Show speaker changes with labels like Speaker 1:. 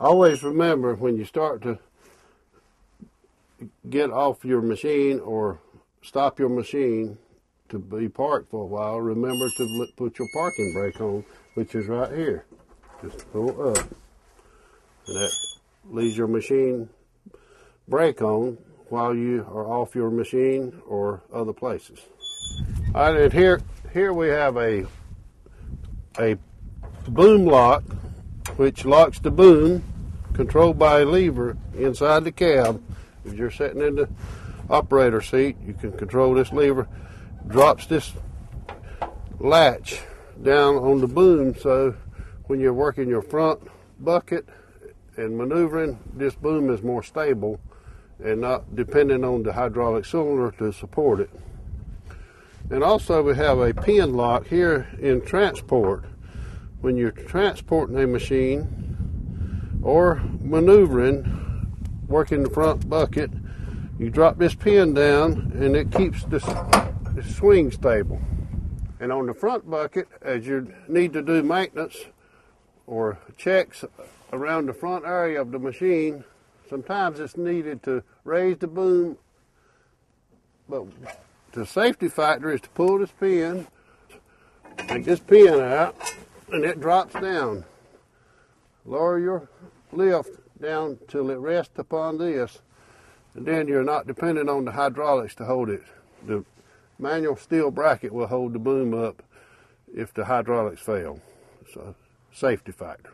Speaker 1: always remember when you start to get off your machine or stop your machine to be parked for a while, remember to put your parking brake on, which is right here. Just pull up. And that leaves your machine brake on while you are off your machine or other places. All right, and here here we have a a boom lock which locks the boom controlled by a lever inside the cab. If you're sitting in the operator seat, you can control this lever. Drops this latch down on the boom so when you're working your front bucket and maneuvering, this boom is more stable and not dependent on the hydraulic cylinder to support it. And also we have a pin lock here in transport. When you're transporting a machine or maneuvering, working the front bucket, you drop this pin down and it keeps the, the swing stable. And on the front bucket, as you need to do maintenance or checks around the front area of the machine, sometimes it's needed to raise the boom, but the safety factor is to pull this pin, take this pin out, and it drops down. Lower your lift down till it rests upon this, and then you're not dependent on the hydraulics to hold it. The manual steel bracket will hold the boom up if the hydraulics fail. So, safety factor.